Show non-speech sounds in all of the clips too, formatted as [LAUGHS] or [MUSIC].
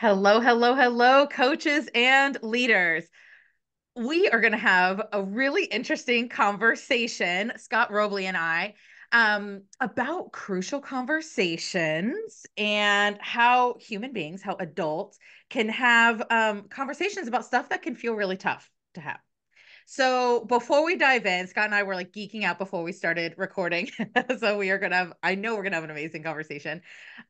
Hello, hello, hello, coaches and leaders. We are going to have a really interesting conversation, Scott Robley and I, um, about crucial conversations and how human beings, how adults can have um, conversations about stuff that can feel really tough to have. So before we dive in, Scott and I were like geeking out before we started recording. [LAUGHS] so we are gonna have, I know we're gonna have an amazing conversation.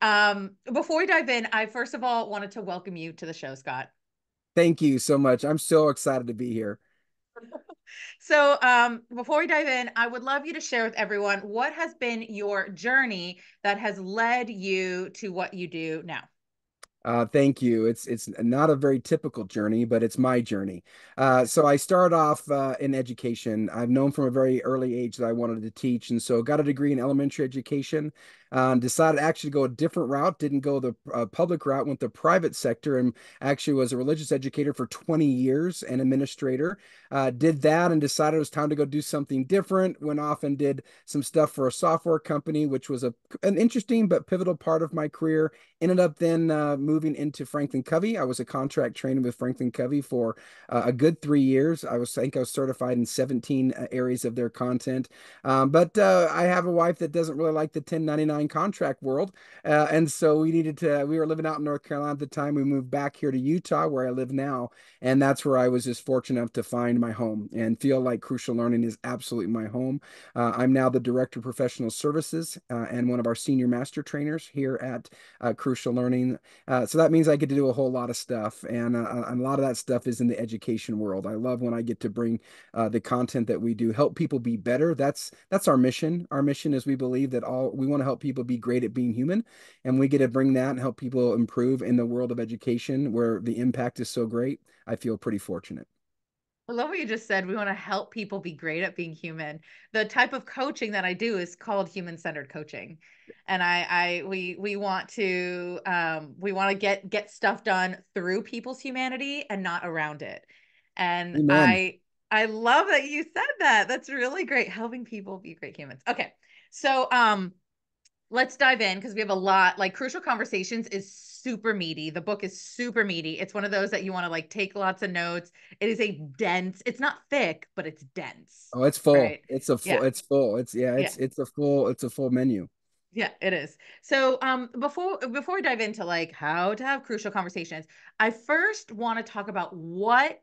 Um, before we dive in, I first of all wanted to welcome you to the show, Scott. Thank you so much. I'm so excited to be here. [LAUGHS] so um, before we dive in, I would love you to share with everyone what has been your journey that has led you to what you do now. Uh, thank you. It's it's not a very typical journey, but it's my journey. Uh, so I started off uh, in education. I've known from a very early age that I wanted to teach, and so got a degree in elementary education. Um, decided actually to go a different route. Didn't go the uh, public route. Went the private sector, and actually was a religious educator for 20 years and administrator. Uh, did that and decided it was time to go do something different. Went off and did some stuff for a software company, which was a an interesting but pivotal part of my career. Ended up then uh, moving into Franklin Covey. I was a contract trainer with Franklin Covey for uh, a good three years. I was I think I was certified in 17 uh, areas of their content. Um, but uh, I have a wife that doesn't really like the 1099 contract world, uh, and so we needed to. We were living out in North Carolina at the time. We moved back here to Utah, where I live now, and that's where I was just fortunate enough to find my home and feel like Crucial Learning is absolutely my home. Uh, I'm now the director of professional services and one of our senior master trainers here at Crucial Learning. so that means I get to do a whole lot of stuff, and, uh, and a lot of that stuff is in the education world. I love when I get to bring uh, the content that we do, help people be better. That's that's our mission. Our mission is we believe that all we want to help people be great at being human, and we get to bring that and help people improve in the world of education where the impact is so great. I feel pretty fortunate. I love what you just said. We want to help people be great at being human. The type of coaching that I do is called human centered coaching, and I, I, we, we want to, um, we want to get get stuff done through people's humanity and not around it. And Amen. I, I love that you said that. That's really great. Helping people be great humans. Okay, so um, let's dive in because we have a lot. Like Crucial Conversations is super meaty. The book is super meaty. It's one of those that you want to like take lots of notes. It is a dense. It's not thick, but it's dense. Oh, it's full. Right? It's a full. Yeah. It's full. It's yeah. It's yeah. it's a full. It's a full menu. Yeah, it is. So, um, before before we dive into like how to have crucial conversations, I first want to talk about what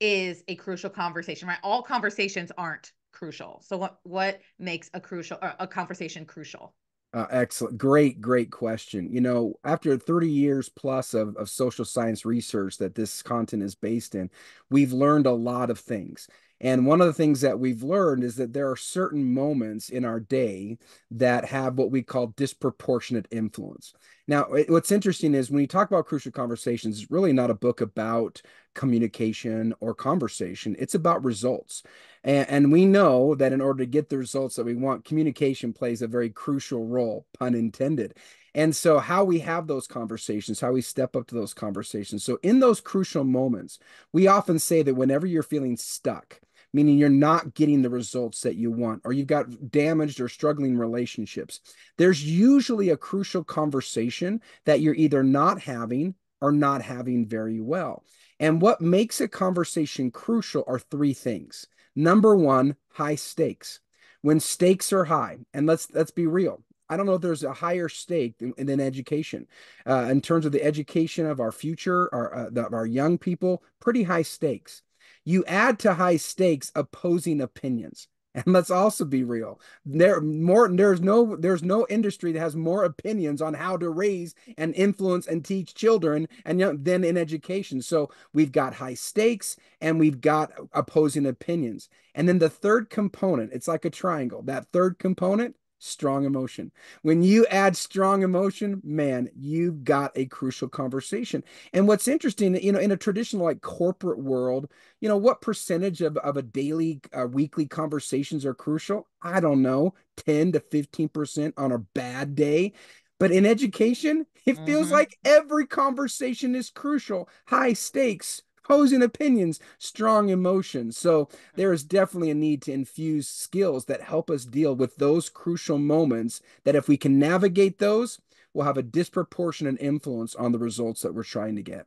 is a crucial conversation. Right, all conversations aren't crucial. So, what what makes a crucial a conversation crucial? Uh, excellent. Great, great question. You know, after 30 years plus of, of social science research that this content is based in, we've learned a lot of things. And one of the things that we've learned is that there are certain moments in our day that have what we call disproportionate influence. Now, what's interesting is when you talk about crucial conversations, it's really not a book about communication or conversation, it's about results. And, and we know that in order to get the results that we want, communication plays a very crucial role, pun intended. And so, how we have those conversations, how we step up to those conversations. So, in those crucial moments, we often say that whenever you're feeling stuck, meaning you're not getting the results that you want, or you've got damaged or struggling relationships, there's usually a crucial conversation that you're either not having or not having very well. And what makes a conversation crucial are three things. Number one, high stakes. When stakes are high, and let's let's be real, I don't know if there's a higher stake than, than education uh, in terms of the education of our future, our uh, the, our young people. Pretty high stakes. You add to high stakes opposing opinions. [LAUGHS] And let's also be real. There more there's no there's no industry that has more opinions on how to raise and influence and teach children and young, than in education. So we've got high stakes and we've got opposing opinions. And then the third component, it's like a triangle. That third component strong emotion. When you add strong emotion, man, you've got a crucial conversation. And what's interesting, you know, in a traditional like corporate world, you know, what percentage of, of a daily, uh, weekly conversations are crucial? I don't know, 10 to 15% on a bad day. But in education, it feels mm-hmm. like every conversation is crucial, high stakes, opposing opinions, strong emotions. So there is definitely a need to infuse skills that help us deal with those crucial moments that if we can navigate those, will have a disproportionate influence on the results that we're trying to get.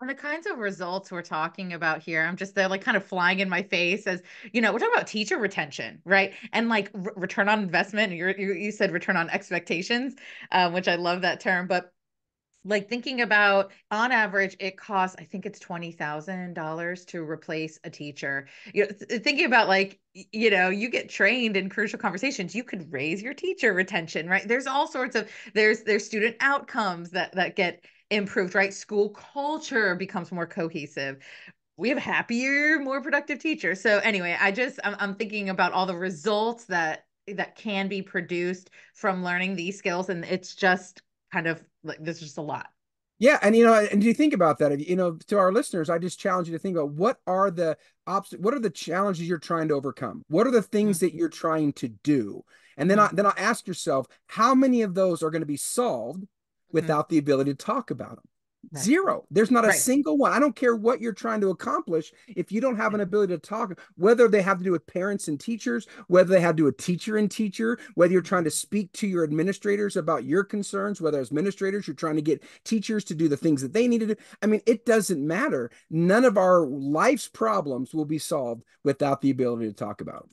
And the kinds of results we're talking about here, I'm just they're like kind of flying in my face as you know, we're talking about teacher retention, right? And like return on investment. you you said return on expectations, um, which I love that term. But like thinking about on average it costs i think it's $20000 to replace a teacher. You know th- thinking about like you know you get trained in crucial conversations you could raise your teacher retention right? There's all sorts of there's there's student outcomes that that get improved right? School culture becomes more cohesive. We have happier more productive teachers. So anyway i just I'm, I'm thinking about all the results that that can be produced from learning these skills and it's just kind of like there's just a lot. Yeah, and you know, and do you think about that, you know, to our listeners, I just challenge you to think about what are the obstacles, what are the challenges you're trying to overcome? What are the things mm-hmm. that you're trying to do? And then mm-hmm. I then I'll ask yourself, how many of those are going to be solved mm-hmm. without mm-hmm. the ability to talk about them? Right. Zero. There's not a right. single one. I don't care what you're trying to accomplish. If you don't have an ability to talk, whether they have to do with parents and teachers, whether they have to do with teacher and teacher, whether you're trying to speak to your administrators about your concerns, whether as administrators you're trying to get teachers to do the things that they need to do. I mean, it doesn't matter. None of our life's problems will be solved without the ability to talk about them.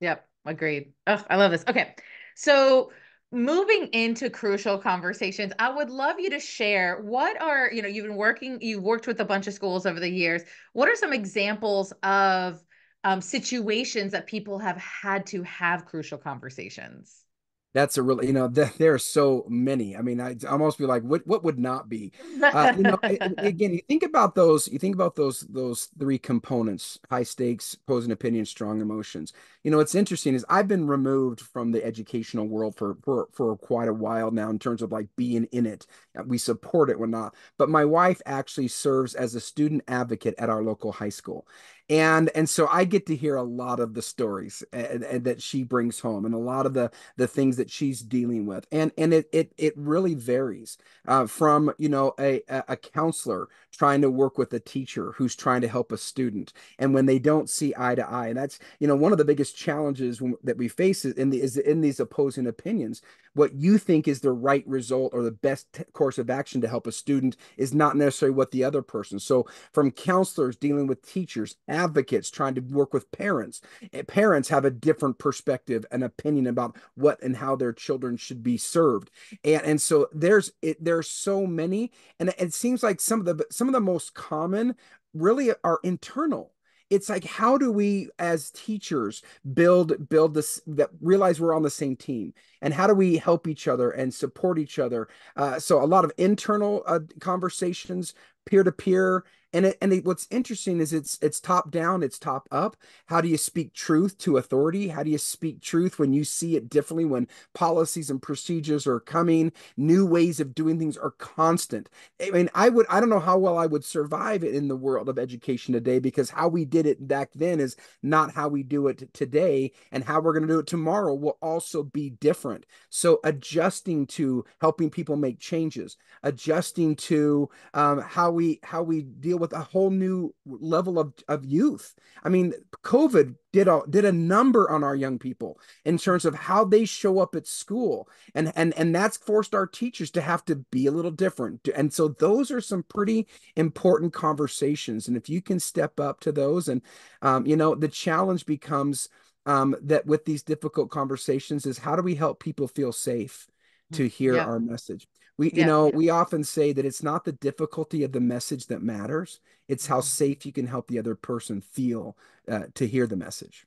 Yep. Agreed. Oh, I love this. Okay. So moving into crucial conversations i would love you to share what are you know you've been working you've worked with a bunch of schools over the years. What are some examples of um, situations that people have had to have crucial conversations that's a really you know th- there are so many. I mean i almost be like what what would not be? Uh, you know [LAUGHS] again you think about those you think about those those three components high stakes opposing opinion strong emotions. You know what's interesting is i've been removed from the educational world for for for quite a while now in terms of like being in it. Uh, we support it we're not. But my wife actually serves as a student advocate at our local high school and and so i get to hear a lot of the stories and, and, that she brings home and a lot of the the things that she's dealing with. And and it it, it really varies uh, from you know a a counselor trying to work with a teacher who's trying to help a student and when they don't see eye to eye. And that's you know one of the biggest challenges that we face is in the is in these opposing opinions what you think is the right result or the best course of action to help a student is not necessarily what the other person. So from counselors dealing with teachers advocates trying to work with parents eh, parents have a different perspective and opinion about what and how their children should be served. And and so there's it there's so many and it seems like some of the some of the most common really are internal it's like how do we as teachers build build this that realize we're on the same team? And how do we help each other and support each other? Uh, so a lot of internal uh, conversations peer to peer and it, and it, what's interesting is it's it's top down it's top up. How do you speak truth to authority? How do you speak truth when you see it differently when policies and procedures are coming? New ways of doing things are constant. I mean i would i don't know how well i would survive in the world of education today because how we did it back then is not how we do it today and how we're going to do it tomorrow will also be different. So adjusting to helping people make changes adjusting to um, how we how we deal with a whole new level of, of youth. I mean, COVID did a did a number on our young people in terms of how they show up at school, and and and that's forced our teachers to have to be a little different. And so those are some pretty important conversations. And if you can step up to those, and um, you know, the challenge becomes um, that with these difficult conversations is how do we help people feel safe to mm, hear yeah. our message we yeah, you know yeah. we often say that it's not the difficulty of the message that matters it's how mm-hmm. safe you can help the other person feel uh, to hear the message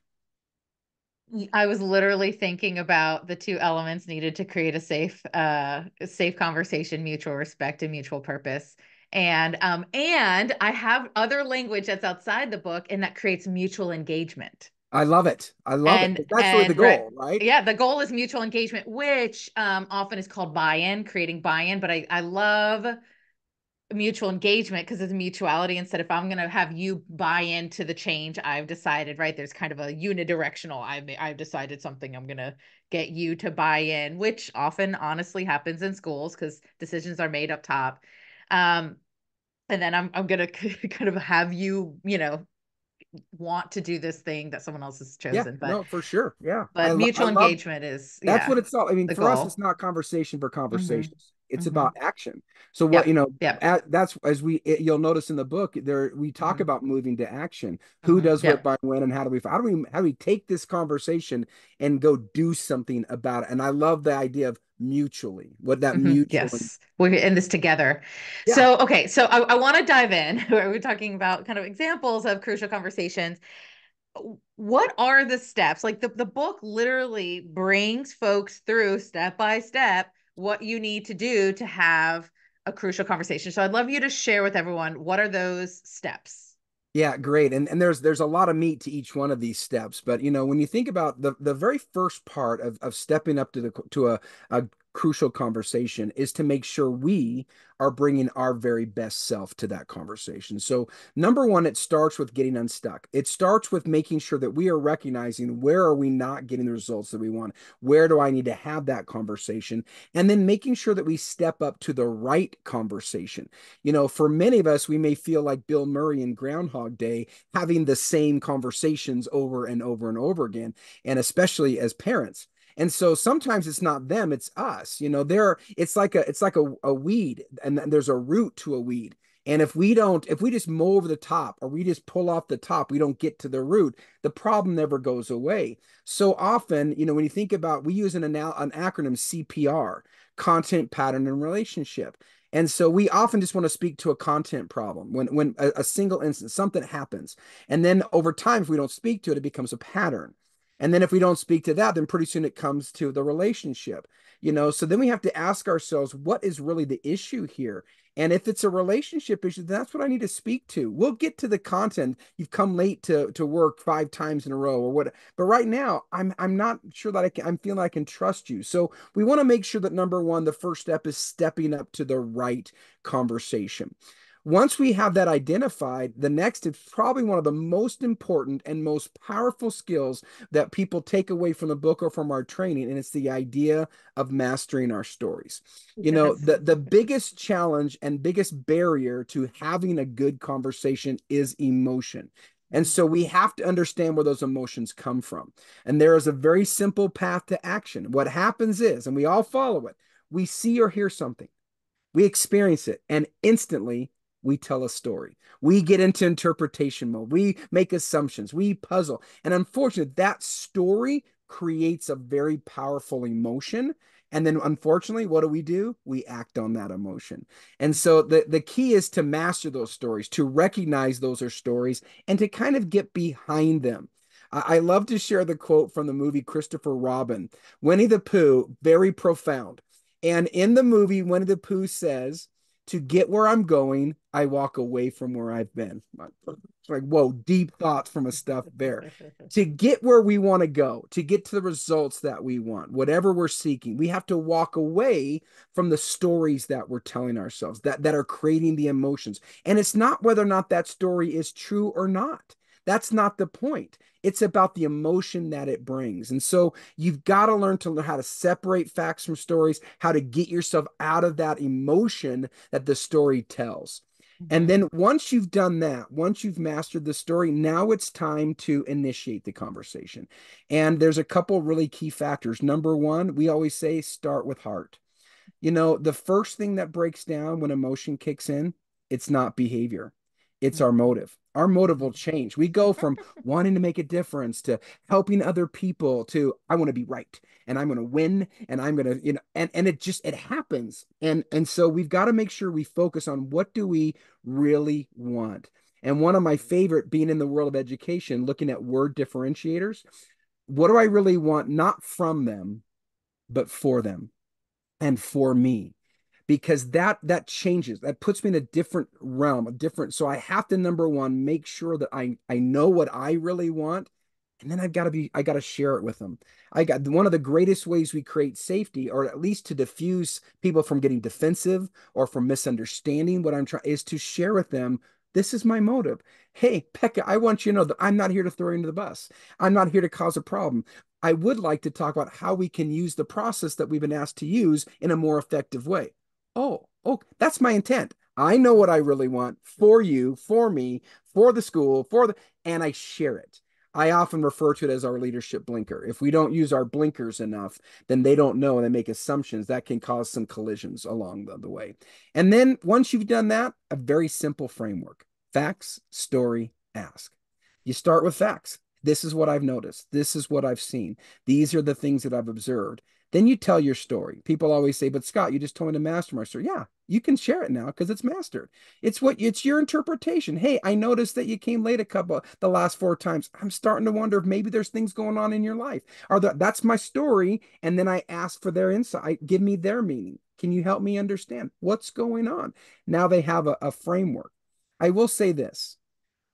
I was literally thinking about the two elements needed to create a safe, uh, safe conversation, mutual respect, and mutual purpose. And um, and I have other language that's outside the book, and that creates mutual engagement. I love it. I love and, it. That's really the goal, right, right? Yeah, the goal is mutual engagement, which um, often is called buy-in, creating buy-in. But I, I love mutual engagement because it's mutuality instead if i'm going to have you buy into the change i've decided right there's kind of a unidirectional i've i've decided something i'm going to get you to buy in which often honestly happens in schools because decisions are made up top um and then i'm i'm going [LAUGHS] to kind of have you you know want to do this thing that someone else has chosen. Yeah, but no, for sure. Yeah. but I, mutual love, engagement is that's yeah, what it's all. I mean, for us, it's not conversation for Mm-hmm. conversations. It's Mhm. about action. So what Yep, you know, yep. at, that's as we it, you'll notice in the book there we talk Mhm. about moving to action. Who Mhm. does Yep. what by when and how do we how do we how do we take this conversation and go do something about it? And I love the idea of mutually. What that Mhm. mutual Yes, we're in this together. Yeah. So, okay, so I, I want to dive in. [LAUGHS] We're talking about kind of examples of crucial conversations. What are the steps? Like the, the book literally brings folks through step by step what you need to do to have a crucial conversation. So I'd love you to share with everyone what are those steps? Yeah, great. And and there's there's a lot of meat to each one of these steps. But you know, when you think about the the very first part of of stepping up to the to a a crucial conversation is to make sure we are bringing our very best self to that conversation. So, number one, it starts with getting unstuck. It starts with making sure that we are recognizing where are we not getting the results that we want? Where do I need to have that conversation? And then making sure that we step up to the right conversation. You know, for many of us, we may feel like Bill Murray in Groundhog Day, having the same conversations over and over and over again, and especially as parents. And so sometimes it's not them, it's us. You know, there it's like a it's like a, a weed, and there's a root to a weed. And if we don't, if we just mow over the top or we just pull off the top, we don't get to the root, the problem never goes away. So often, you know, when you think about, we use an, an acronym CPR, content, pattern, and relationship. And so we often just want to speak to a content problem when when a, a single instance, something happens. And then over time, if we don't speak to it, it becomes a pattern. And then if we don't speak to that, then pretty soon it comes to the relationship, you know. So then we have to ask ourselves, what is really the issue here? And if it's a relationship issue, that's what I need to speak to. We'll get to the content. You've come late to to work five times in a row or what. But right now, I'm I'm not sure that I can, I'm feeling I can trust you. So we want to make sure that number one, the first step is stepping up to the right conversation. Once we have that identified, the next is probably one of the most important and most powerful skills that people take away from the book or from our training, and it's the idea of mastering our stories. You know, the, the biggest challenge and biggest barrier to having a good conversation is emotion. And so we have to understand where those emotions come from. And there is a very simple path to action. What happens is, and we all follow it, we see or hear something, we experience it, and instantly we tell a story. We get into interpretation mode. We make assumptions. We puzzle. And unfortunately, that story creates a very powerful emotion. And then unfortunately, what do we do? We act on that emotion. And so the, the key is to master those stories, to recognize those are stories, and to kind of get behind them. I, I love to share the quote from the movie Christopher Robin, Winnie the Pooh, very profound. And in the movie, Winnie the Pooh says, to get where I'm going, I walk away from where I've been. It's like, whoa, deep thoughts from a stuffed bear. [LAUGHS] to get where we want to go, to get to the results that we want, whatever we're seeking, we have to walk away from the stories that we're telling ourselves that, that are creating the emotions. And it's not whether or not that story is true or not. That's not the point. It's about the emotion that it brings. And so you've got to learn to learn how to separate facts from stories, how to get yourself out of that emotion that the story tells. And mm-hmm. then once you've done that, once you've mastered the story, now it's time to initiate the conversation. And there's a couple really key factors. Number one, we always say start with heart. You know, the first thing that breaks down when emotion kicks in, it's not behavior, it's our mm-hmm. motive. Our motive will change. We go from [LAUGHS] wanting to make a difference to helping other people to I want to be right and I'm going to win and I'm going to you know and and it just it happens. And and so we've got to make sure we focus on what do we really want. And one of my favorite being in the world of education looking at word differentiators, what do I really want not from them but for them and for me? Because that that changes that puts me in a different realm a different so i have to number one make sure that i i know what i really want and then i've got to be i got to share it with them. I got one of the greatest ways we create safety or at least to diffuse people from getting defensive or from misunderstanding what i'm trying is to share with them this is my motive. Hey Becca i want you to know that i'm not here to throw you into the bus. I'm not here to cause a problem. I would like to talk about how we can use the process that we've been asked to use in a more effective way oh oh that's my intent I know what I really want for you, for me, for the school, for the, and I share it. I often refer to it as our leadership blinker. If we don't use our blinkers enough, then they don't know and they make assumptions that can cause some collisions along the, the way. And then once you've done that, a very simple framework facts, story, ask. You start with facts. This is what I've noticed. This is what I've seen. These are the things that I've observed. Then you tell your story. People always say, "But Scott, you just told me to master my story." Yeah, you can share it now because it's mastered. It's what it's your interpretation. Hey, I noticed that you came late a couple the last four times. I'm starting to wonder if maybe there's things going on in your life. Are that that's my story? And then I ask for their insight. Give me their meaning. Can you help me understand what's going on? Now they have a, a framework. I will say this: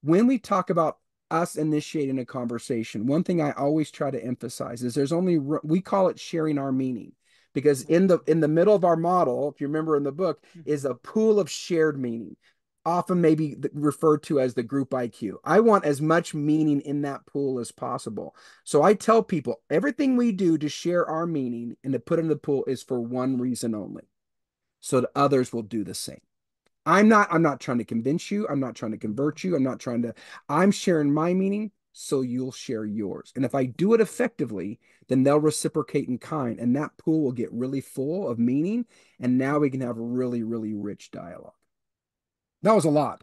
when we talk about us initiating a conversation, one thing I always try to emphasize is there's only we call it sharing our meaning because in the in the middle of our model, if you remember in the book, mm-hmm. is a pool of shared meaning, often maybe referred to as the group IQ. I want as much meaning in that pool as possible. So I tell people everything we do to share our meaning and to put in the pool is for one reason only. So that others will do the same. I'm not I'm not trying to convince you, I'm not trying to convert you, I'm not trying to I'm sharing my meaning so you'll share yours. And if I do it effectively, then they'll reciprocate in kind and that pool will get really full of meaning and now we can have a really really rich dialogue. That was a lot.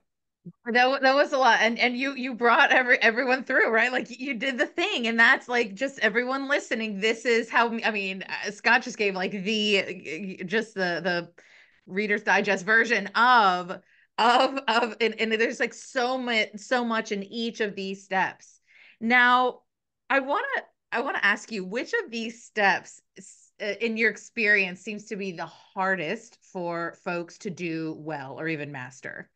That, that was a lot and and you you brought every everyone through right like you did the thing and that's like just everyone listening this is how i mean uh, scott just gave like the just the the reader's digest version of of of and, and there's like so much so much in each of these steps. Now i want to i want to ask you which of these steps uh, in your experience seems to be the hardest for folks to do well or even master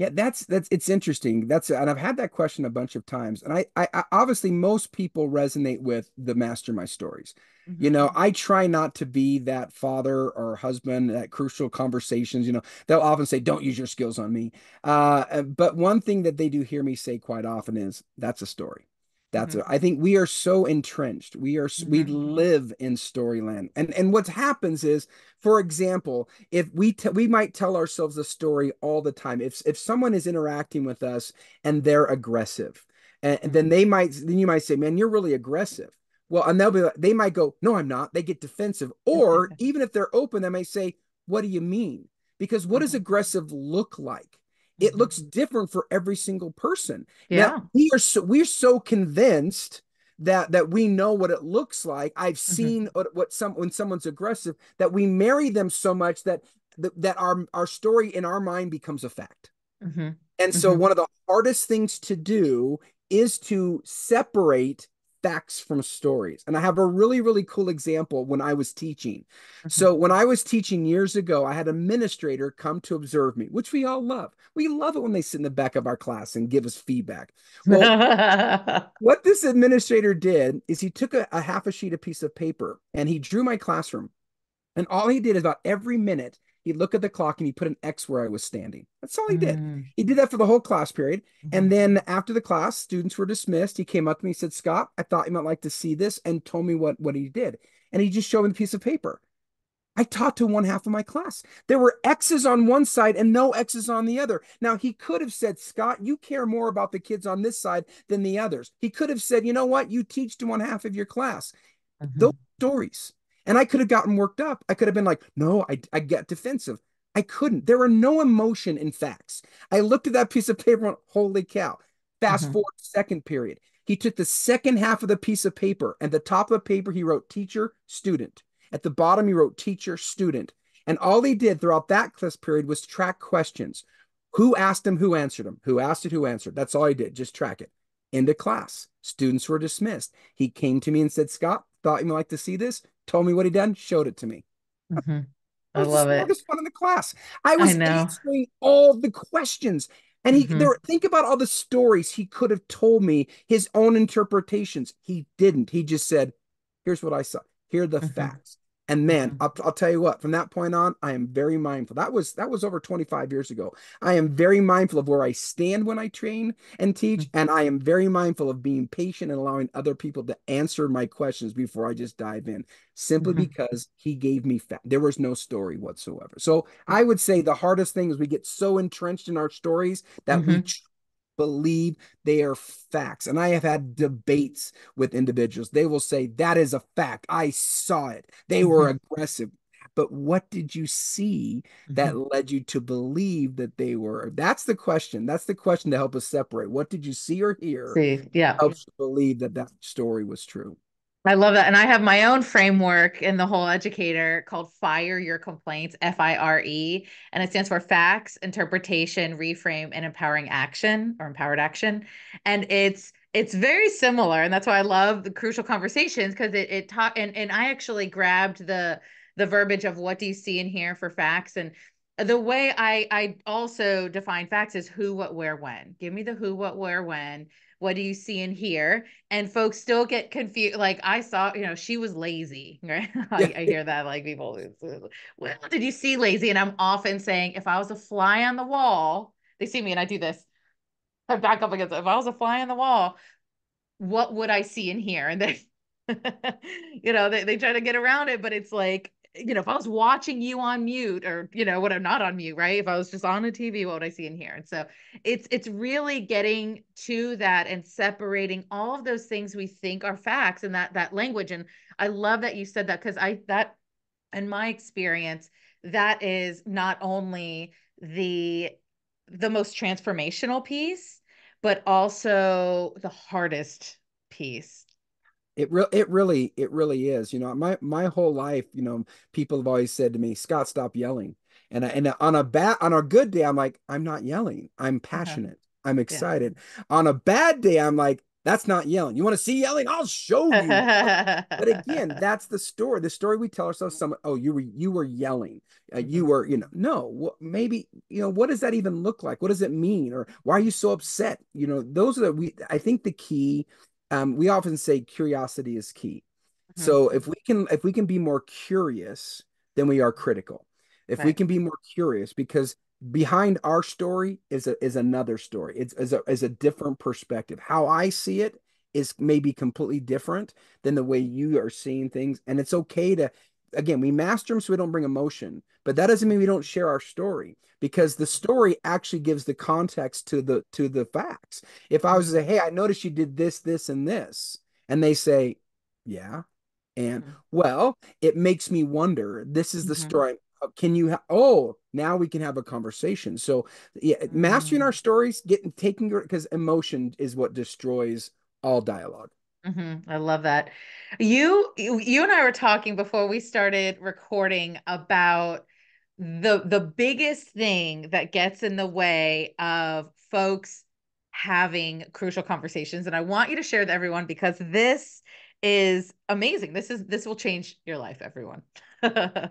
yeah, that's that's it's interesting. That's and I've had that question a bunch of times, and I, I, I obviously most people resonate with the master my stories. Mm-hmm. You know, mm-hmm. I try not to be that father or husband at crucial conversations. You know, they'll often say, "Don't use your skills on me." Uh, but one thing that they do hear me say quite often is, "That's a story." That's mm-hmm. a, I think we are so entrenched. We are mm-hmm. we live in storyland, and and what happens is, for example, if we t- we might tell ourselves a story all the time. If if someone is interacting with us and they're aggressive, and, and then mm-hmm. they might then you might say, "Man, you're really aggressive." Well, and they'll be like, they might go, "No, I'm not." They get defensive, or [LAUGHS] even if they're open, they might say, "What do you mean?" Because what does mm-hmm. aggressive look like? It looks different for every single person. Yeah. Now, we are so we're so convinced that that we know what it looks like. I've mm-hmm. seen mm-hmm. what, what some when someone's aggressive that we marry them so much that that our our story in our mind becomes a fact. Mm-hmm. And so mm-hmm. one of the hardest things to do is to separate facts from stories. And I have a really, really cool example when I was teaching. Mm-hmm. So, when I was teaching years ago, I had an administrator come to observe me, which we all love. We love it when they sit in the back of our class and give us feedback. Well, [LAUGHS] what this administrator did is he took a, a half a sheet of piece of paper and he drew my classroom. And all he did is about every minute, he'd look at the clock and he put an X where I was standing. That's all he did. Mm. He did that for the whole class period. Mm-hmm. And then after the class, students were dismissed. He came up to me and said, Scott, I thought you might like to see this and told me what, what he did. And he just showed me the piece of paper. I taught to one half of my class. There were X's on one side and no X's on the other. Now, he could have said, Scott, you care more about the kids on this side than the others. He could have said, you know what? You teach to one half of your class. Mm-hmm. Those stories. And I could have gotten worked up. I could have been like, no, I, I get defensive. I couldn't. There were no emotion in facts. I looked at that piece of paper and went, holy cow. Fast mm-hmm. forward second period. He took the second half of the piece of paper and the top of the paper, he wrote teacher, student. At the bottom, he wrote teacher, student. And all he did throughout that class period was track questions. Who asked him, who answered him? Who asked it, who answered? That's all he did. Just track it. Into class. Students were dismissed. He came to me and said, Scott, thought you might like to see this. Told me what he'd done, showed it to me. Mm-hmm. I, I love the smartest one in the class. I was I answering all the questions. And he mm-hmm. there think about all the stories he could have told me, his own interpretations. He didn't. He just said, here's what I saw. Here are the mm-hmm. facts. And man, Mhm. I'll, I'll tell you what, from that point on, I am very mindful. That was that was over 25 years ago. I am very mindful of where I stand when I train and teach, Mhm. and I am very mindful of being patient and allowing other people to answer my questions before I just dive in, simply Mhm. because he gave me fact. There was no story whatsoever. So I would say the hardest thing is we get so entrenched in our stories that we Mhm. Believe they are facts. And I have had debates with individuals. They will say, That is a fact. I saw it. They were Mhm. aggressive. But what did you see that Mhm. led you to believe that they were? That's the question. That's the question to help us separate. What did you see or hear See, yeah. helps you believe that that story was true? I love that. And I have my own framework in the whole educator called Fire Your Complaints, F I R E. And it stands for facts, interpretation, reframe, and empowering action or empowered action. And it's it's very similar. And that's why I love the crucial conversations because it it taught and, and I actually grabbed the the verbiage of what do you see and hear for facts. And the way I I also define facts is who, what, where, when. Give me the who, what, where, when. What do you see and hear? and folks still get confused like i saw you know she was lazy [LAUGHS] right I, I [LAUGHS] hear that like people well did you see lazy and i'm often saying if i was a fly on the wall they see me and i do this i back up against it. if i was a fly on the wall what would i see and hear and they you know they, they try to get around it but it's like you know if i was watching you on mute or you know what i'm not on mute right if i was just on a tv what would i see in here? and so it's it's really getting to that and separating all of those things we think are facts and that that language and i love that you said that because i that in my experience that is not only the the most transformational piece but also the hardest piece It real it really it really is. You know, my my whole life, you know, people have always said to me, Scott, stop yelling. And I, and on a bad on a good day, I'm like, I'm not yelling. I'm uh-huh. passionate. I'm yeah excited. On a bad day, I'm like, that's not yelling. You want to see yelling? I'll show you. But again, [LAUGHS] that's the story. The story we tell ourselves. Some oh, you were you were yelling. Uh, you Mhm. were you know no. Maybe you know what does that even look like? What does it mean? Or why are you so upset? You know, those are the we. I think the key. Um, we often say curiosity is key. Mhm. So if we can if we can be more curious than we are critical. If we can be more curious, because behind our story is a is another story. It's is a is a different perspective. How I see it is maybe completely different than the way you are seeing things. And it's okay to again, we master them so we don't bring emotion, but that doesn't mean we don't share our story because the story actually gives the context to the to the facts. If I was to say, "Hey, I noticed you did this, this, and this," and they say, "Yeah," and Mhm. well, it makes me wonder. This is the Mhm. story. Uh, Can you? Ha- oh, now we can have a conversation. So, yeah, mastering our Mhm. stories, getting taking because emotion is what destroys all dialogue. Mhm. I love that. You, you you and I were talking before we started recording about the the biggest thing that gets in the way of folks having crucial conversations and I want you to share with everyone because this is amazing. This is this will change your life, everyone. [LAUGHS]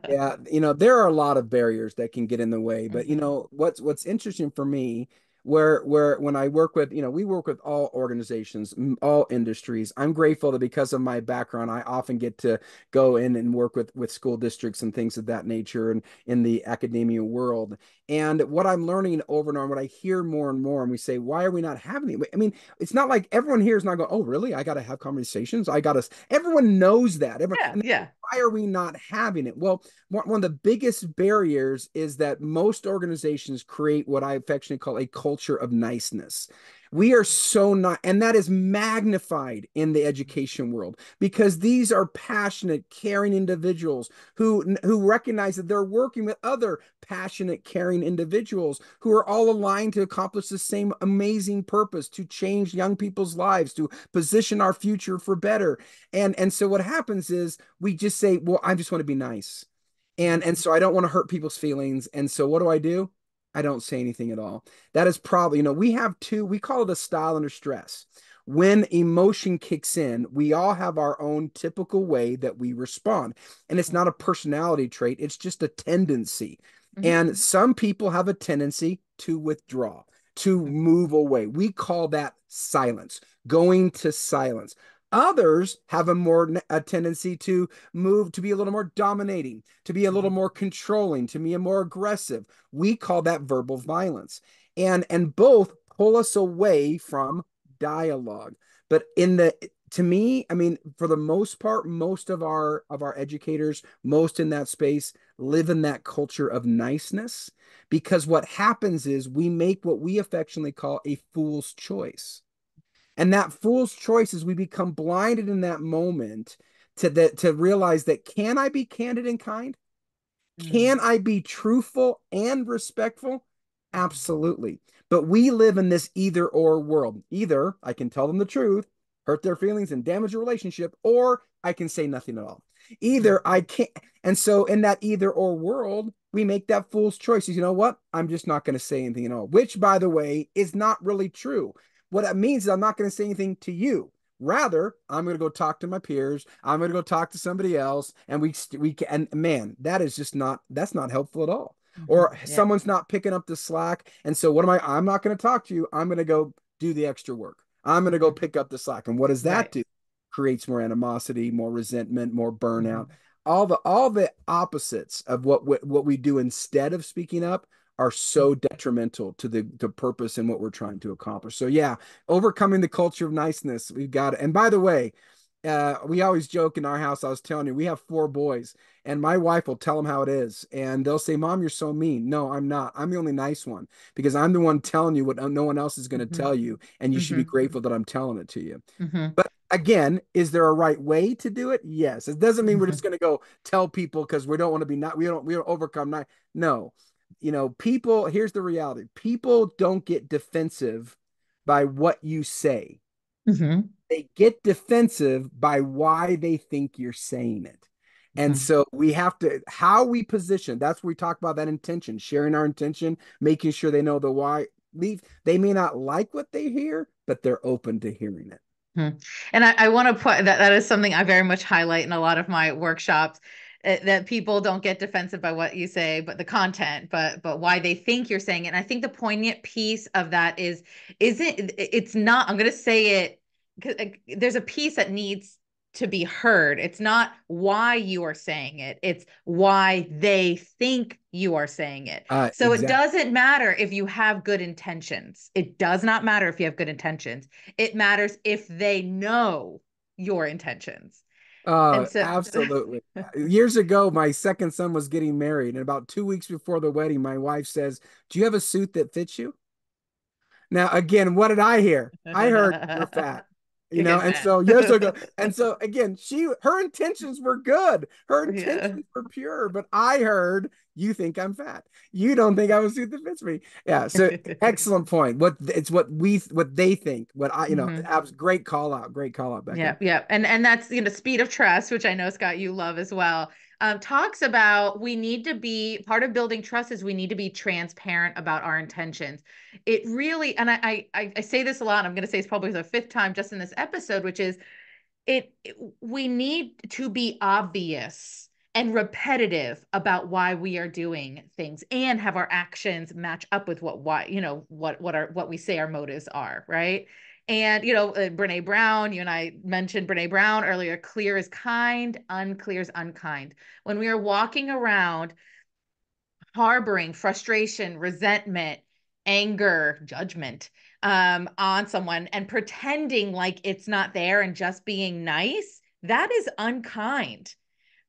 Yeah, you know, there are a lot of barriers that can get in the way, but you Mhm. know, what's what's interesting for me where where when I work with, you know, we work with all organizations, all industries. I'm grateful that because of my background, I often get to go in and work with with school districts and things of that nature and in the academia world. And what I'm learning over and over, what I hear more and more, and we say, why are we not having it? I mean, it's not like everyone here is not going, oh, really? I got to have conversations. I got to, everyone knows that. Everyone, Yeah, yeah. why are we not having it? Well, one one of the biggest barriers is that most organizations create what I affectionately call a culture of niceness. We are so not, and that is magnified in the education world because these are passionate, caring individuals who who recognize that they're working with other passionate, caring individuals who are all aligned to accomplish the same amazing purpose to change young people's lives, to position our future for better. And and so what happens is we just say, "Well, I just want to be nice." and and so I don't want to hurt people's feelings. And so what do I do? I don't say anything at all. That is probably, you know, we have two, we call it a style under stress. When emotion kicks in, we all have our own typical way that we respond. And it's not a personality trait, it's just a tendency. Mhm. And some people have a tendency to withdraw, to move away. We call that silence, going to silence. Others have a more a tendency to move to be a little more dominating, to be a little mm-hmm. more controlling, to be a more aggressive. We call that verbal violence. And and both pull us away from dialogue. But in the to me, I mean, for the most part, most of our of our educators, most in that space, live in that culture of niceness. Because what happens is we make what we affectionately call a fool's choice. And that fool's choice is we become blinded in that moment to that to realize that can I be candid and kind? Can mm. I be truthful and respectful? Absolutely. But we live in this either or world. Either I can tell them the truth, hurt their feelings, and damage a relationship, or I can say nothing at all. Either I can't. And so in that either or world, we make that fool's choice. You know what? I'm just not going to say anything at all, which, by the way, is not really true. What that means is I'm not going to say anything to you. Rather, I'm going to go talk to my peers. I'm going to go talk to somebody else, and we we can. And man, that is just not that's not helpful at all. Mm-hmm. Or yeah. someone's not picking up the slack, and so what am I? I'm not going to talk to you. I'm going to go do the extra work. I'm going to go mm-hmm. pick up the slack. And what does that right. do? Creates more animosity, more resentment, more burnout. Mm-hmm. All the all the opposites of what what we do instead of speaking up are so detrimental to the the purpose and what we're trying to accomplish. So yeah, overcoming the culture of niceness, we've got it. And by the way, uh, we always joke in our house. I was telling you, we have four boys, and my wife will tell them how it is, and they'll say, "Mom, you're so mean." No, I'm not. I'm the only nice one because I'm the one telling you what no one else is going to mm-hmm. tell you, and you mm-hmm. should be mm-hmm. grateful that I'm telling it to you. Mm-hmm. But again, is there a right way to do it? Yes. It doesn't mean we're just mm-hmm. going to go tell people because we don't want to be not. We don't. We don't overcome. Not. No you know, people, here's the reality people don't get defensive by what you say. Mm-hmm. They get defensive by why they think you're saying it. And mm-hmm. so we have to, how we position, that's what we talk about that intention, sharing our intention, making sure they know the why. Leave, they may not like what they hear, but they're open to hearing it. Hmm. And I, I want to put that that is something I very much highlight in a lot of my workshops uh, that people don't get defensive by what you say but the content but but why they think you're saying it. And i think the poignant piece of that is isn't it's not i'm going to say it because there's a piece that needs to be heard. It's not why you are saying it it's why they think you are saying it. Uh, so exactly. it doesn't matter if you have good intentions. It does not matter if you have good intentions. It matters if they know your intentions uh, so- absolutely. [LAUGHS] Years ago, my second son was getting married, and about two weeks before the wedding, my wife says, "Do you have a suit that fits you?" Now, again, what did I hear? I heard you're [LAUGHS] fat you know and so years ago [LAUGHS] and so again she her intentions were good her intentions yeah. were pure but i heard you think i'm fat you don't think i was suit that fits me yeah so [LAUGHS] excellent point what it's what we what they think what i you know mm-hmm. great call out great call out back yeah yeah and and that's you know speed of trust which i know scott you love as well um, talks about we need to be part of building trust is we need to be transparent about our intentions. It really, and I I, I say this a lot. I'm going to say it's probably the fifth time just in this episode, which is it. We need to be obvious and repetitive about why we are doing things and have our actions match up with what why you know what what our what we say our motives are right and, you know, uh, Brene Brown, you and I mentioned Brene Brown earlier clear is kind, unclear is unkind. When we are walking around harboring frustration, resentment, anger, judgment um, on someone and pretending like it's not there and just being nice, that is unkind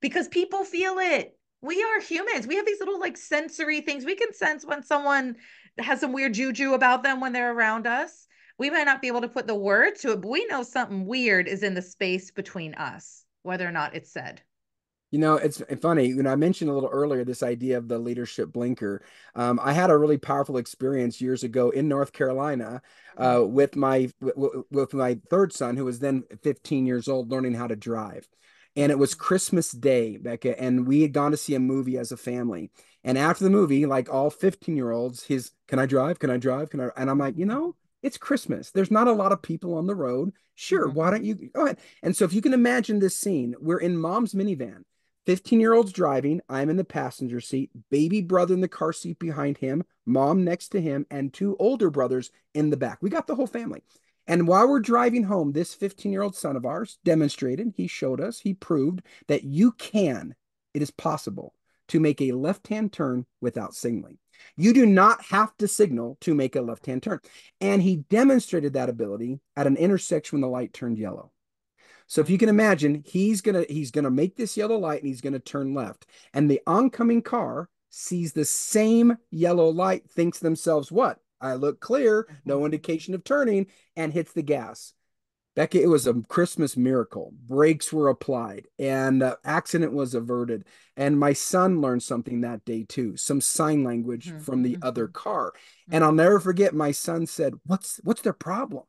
because people feel it. We are humans. We have these little like sensory things. We can sense when someone has some weird juju about them when they're around us we might not be able to put the words to it, but we know something weird is in the space between us, whether or not it's said. You know, it's funny. You know, I mentioned a little earlier this idea of the leadership blinker. Um, I had a really powerful experience years ago in North Carolina uh, mm-hmm. with my with my third son, who was then 15 years old, learning how to drive. And it was Christmas Day, Becca, and we had gone to see a movie as a family. And after the movie, like all 15 year olds, his, can I drive? Can I drive? Can I? And I'm like, you know, it's Christmas. There's not a lot of people on the road. Sure, mm-hmm. why don't you go ahead? And so if you can imagine this scene, we're in mom's minivan. 15 year old's driving. I'm in the passenger seat, baby brother in the car seat behind him, mom next to him, and two older brothers in the back. We got the whole family. And while we're driving home, this 15 year old son of ours demonstrated, he showed us, he proved that you can, it is possible to make a left hand turn without signaling. You do not have to signal to make a left hand turn. And he demonstrated that ability at an intersection when the light turned yellow. So if you can imagine, he's gonna he's gonna make this yellow light and he's gonna turn left, and the oncoming car sees the same yellow light, thinks themselves, "What? I look clear, no mm-hmm. indication of turning," and hits the gas. Becca, it was a Christmas miracle. Brakes were applied and uh, accident was averted. And my son learned something that day too, some sign language mm-hmm. from the mm-hmm. other car. Mm-hmm. And I'll never forget my son said, "What's what's their problem?"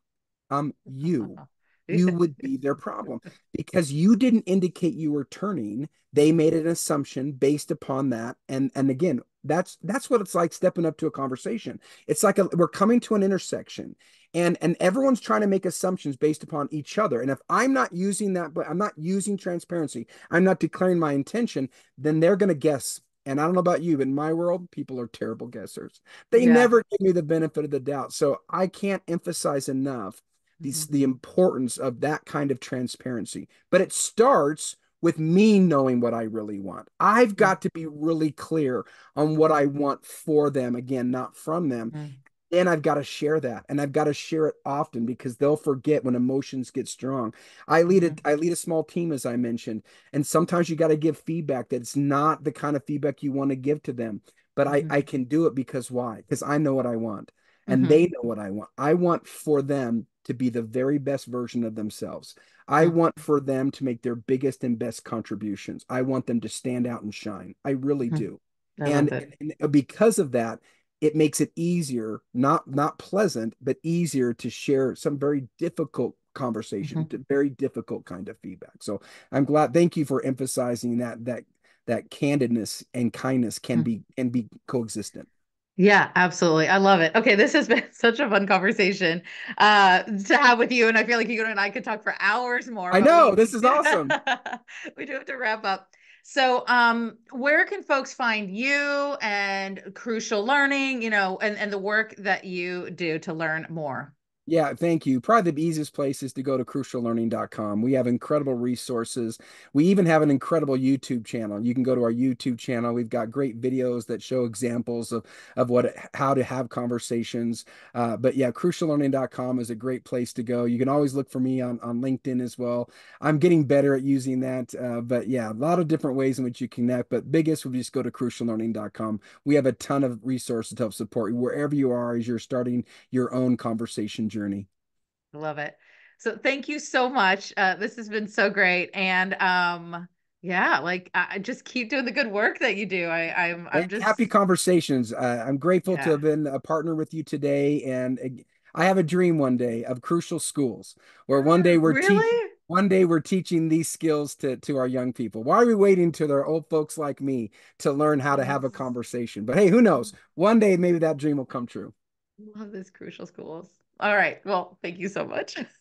Um, you. [LAUGHS] you would be their problem because you didn't indicate you were turning they made an assumption based upon that and and again that's that's what it's like stepping up to a conversation it's like a, we're coming to an intersection and and everyone's trying to make assumptions based upon each other and if i'm not using that but i'm not using transparency i'm not declaring my intention then they're going to guess and I don't know about you, but in my world, people are terrible guessers. They yeah. never give me the benefit of the doubt. So I can't emphasize enough the, mm-hmm. the importance of that kind of transparency. But it starts with me knowing what I really want. I've mm-hmm. got to be really clear on what I want for them, again, not from them. Mm-hmm. And I've got to share that and I've got to share it often because they'll forget when emotions get strong. I lead a mm-hmm. I lead a small team as I mentioned, and sometimes you got to give feedback that's not the kind of feedback you want to give to them. But mm-hmm. I I can do it because why? Because I know what I want and mm-hmm. they know what I want. I want for them to be the very best version of themselves. I mm-hmm. want for them to make their biggest and best contributions. I want them to stand out and shine. I really mm-hmm. do. I and, and because of that, it makes it easier, not not pleasant, but easier to share some very difficult conversation, mm-hmm. very difficult kind of feedback. So I'm glad. Thank you for emphasizing that that that candidness and kindness can mm-hmm. be can be coexistent. Yeah, absolutely. I love it. Okay, this has been [LAUGHS] such a fun conversation uh to have with you. And I feel like you and I could talk for hours more. I know, we, this is awesome. [LAUGHS] we do have to wrap up. So um where can folks find you and crucial learning, you know, and, and the work that you do to learn more? Yeah, thank you. Probably the easiest place is to go to cruciallearning.com. We have incredible resources. We even have an incredible YouTube channel. You can go to our YouTube channel. We've got great videos that show examples of, of what how to have conversations. Uh, but yeah, cruciallearning.com is a great place to go. You can always look for me on, on LinkedIn as well. I'm getting better at using that. Uh, but yeah, a lot of different ways in which you connect. But biggest would just go to cruciallearning.com. We have a ton of resources to help support you wherever you are as you're starting your own conversation journey. Love it. So thank you so much. Uh, this has been so great. And um, yeah, like I just keep doing the good work that you do. I, I'm, I'm just happy conversations. Uh, I'm grateful yeah. to have been a partner with you today. And I have a dream one day of crucial schools where one day we're really? teaching one day we're teaching these skills to to our young people why are we waiting to their old folks like me to learn how to have a conversation but hey who knows one day maybe that dream will come true love this crucial schools all right. Well, thank you so much. [LAUGHS]